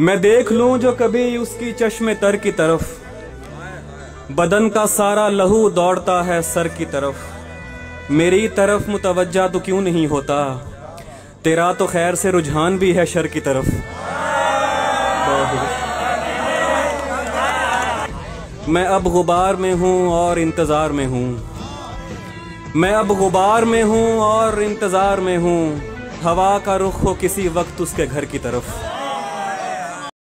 मैं देख लूँ जो कभी उसकी चश्मे तर की तरफ़। बदन का सारा लहू दौड़ता है सर की तरफ़। मेरी तरफ़ मुतवजा तो क्यों नहीं होता? तेरा तो खैर से रुझान भी है शर की तरफ़। मैं अब गुबार में हूँ और इंतज़ार में हूँ। मैं अब गुबार में हूँ और इंतज़ार में हूँ। हवा का रुख हो किसी वक्त उसके घर की तरफ़।